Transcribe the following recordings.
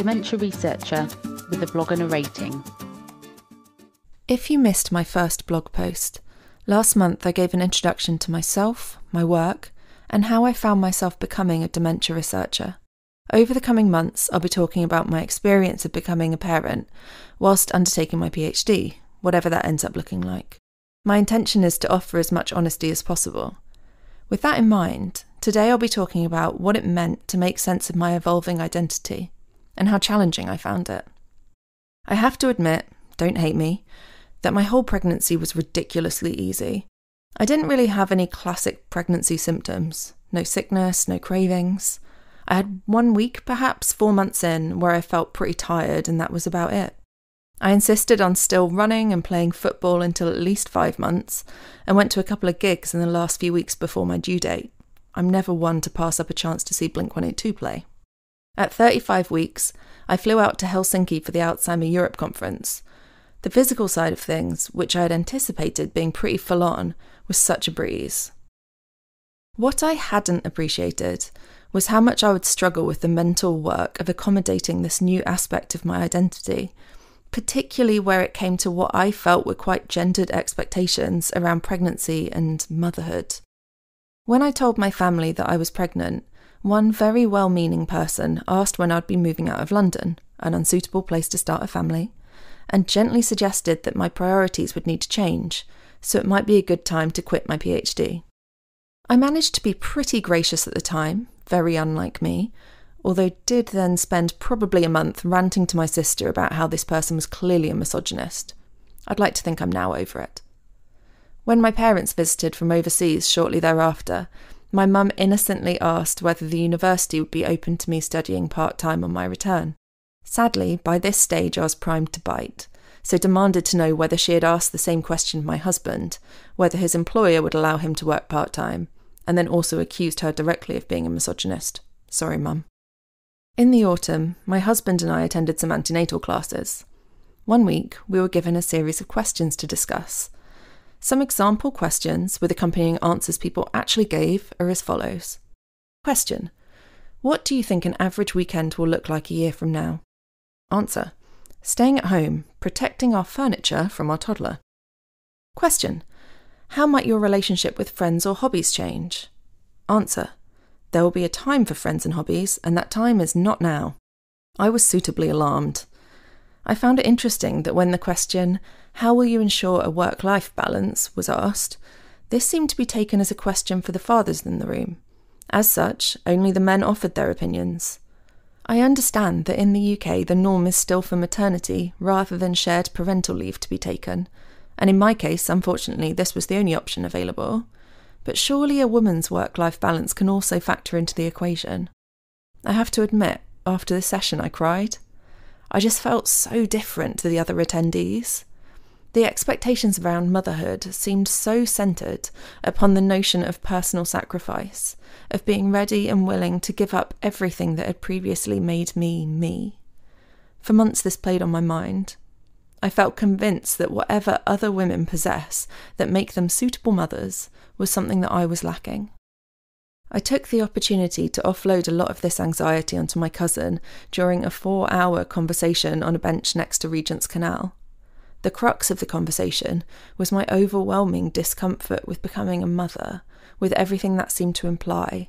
dementia researcher with a blog and a rating. If you missed my first blog post, last month I gave an introduction to myself, my work, and how I found myself becoming a dementia researcher. Over the coming months, I'll be talking about my experience of becoming a parent whilst undertaking my PhD, whatever that ends up looking like. My intention is to offer as much honesty as possible. With that in mind, today I'll be talking about what it meant to make sense of my evolving identity and how challenging I found it. I have to admit, don't hate me, that my whole pregnancy was ridiculously easy. I didn't really have any classic pregnancy symptoms no sickness, no cravings. I had one week, perhaps four months in, where I felt pretty tired, and that was about it. I insisted on still running and playing football until at least five months, and went to a couple of gigs in the last few weeks before my due date. I'm never one to pass up a chance to see Blink 182 play. At 35 weeks, I flew out to Helsinki for the Alzheimer Europe conference. The physical side of things, which I had anticipated being pretty full on, was such a breeze. What I hadn't appreciated was how much I would struggle with the mental work of accommodating this new aspect of my identity particularly where it came to what I felt were quite gendered expectations around pregnancy and motherhood. When I told my family that I was pregnant, one very well meaning person asked when I'd be moving out of London, an unsuitable place to start a family, and gently suggested that my priorities would need to change, so it might be a good time to quit my PhD. I managed to be pretty gracious at the time, very unlike me, although did then spend probably a month ranting to my sister about how this person was clearly a misogynist. I'd like to think I'm now over it. When my parents visited from overseas shortly thereafter, my mum innocently asked whether the university would be open to me studying part time on my return. Sadly, by this stage I was primed to bite, so demanded to know whether she had asked the same question of my husband, whether his employer would allow him to work part time, and then also accused her directly of being a misogynist. Sorry, mum. In the autumn, my husband and I attended some antenatal classes. One week, we were given a series of questions to discuss. Some example questions with accompanying answers people actually gave are as follows Question What do you think an average weekend will look like a year from now? Answer Staying at home, protecting our furniture from our toddler. Question How might your relationship with friends or hobbies change? Answer there will be a time for friends and hobbies, and that time is not now. I was suitably alarmed. I found it interesting that when the question, How will you ensure a work life balance, was asked, this seemed to be taken as a question for the fathers in the room. As such, only the men offered their opinions. I understand that in the UK the norm is still for maternity rather than shared parental leave to be taken, and in my case, unfortunately, this was the only option available. But surely a woman's work life balance can also factor into the equation. I have to admit, after the session, I cried. I just felt so different to the other attendees. The expectations around motherhood seemed so centred upon the notion of personal sacrifice, of being ready and willing to give up everything that had previously made me me. For months, this played on my mind. I felt convinced that whatever other women possess that make them suitable mothers was something that I was lacking. I took the opportunity to offload a lot of this anxiety onto my cousin during a four hour conversation on a bench next to Regent's Canal. The crux of the conversation was my overwhelming discomfort with becoming a mother, with everything that seemed to imply.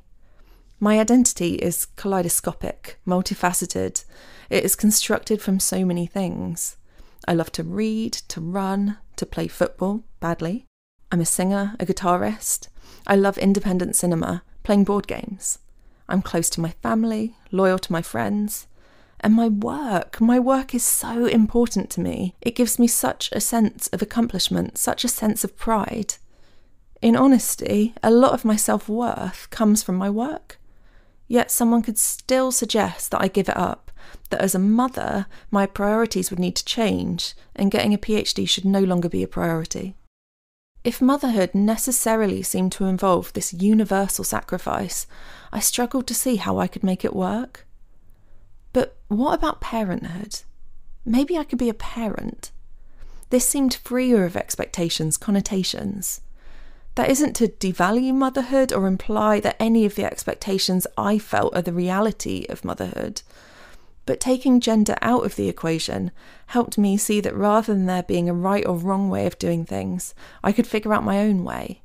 My identity is kaleidoscopic, multifaceted. It is constructed from so many things. I love to read, to run, to play football, badly. I'm a singer, a guitarist. I love independent cinema, playing board games. I'm close to my family, loyal to my friends. And my work, my work is so important to me. It gives me such a sense of accomplishment, such a sense of pride. In honesty, a lot of my self worth comes from my work. Yet someone could still suggest that I give it up that as a mother, my priorities would need to change and getting a PhD should no longer be a priority. If motherhood necessarily seemed to involve this universal sacrifice, I struggled to see how I could make it work. But what about parenthood? Maybe I could be a parent. This seemed freer of expectations, connotations. That isn't to devalue motherhood or imply that any of the expectations I felt are the reality of motherhood. But taking gender out of the equation helped me see that rather than there being a right or wrong way of doing things, I could figure out my own way.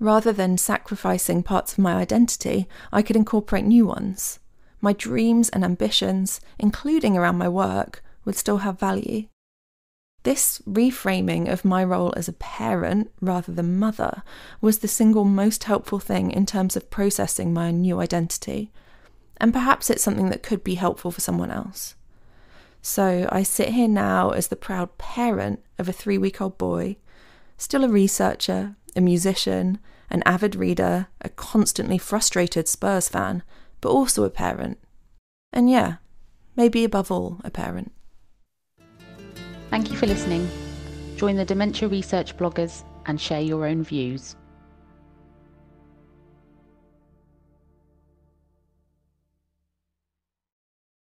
Rather than sacrificing parts of my identity, I could incorporate new ones. My dreams and ambitions, including around my work, would still have value. This reframing of my role as a parent rather than mother was the single most helpful thing in terms of processing my new identity. And perhaps it's something that could be helpful for someone else. So I sit here now as the proud parent of a three week old boy, still a researcher, a musician, an avid reader, a constantly frustrated Spurs fan, but also a parent. And yeah, maybe above all, a parent. Thank you for listening. Join the Dementia Research bloggers and share your own views.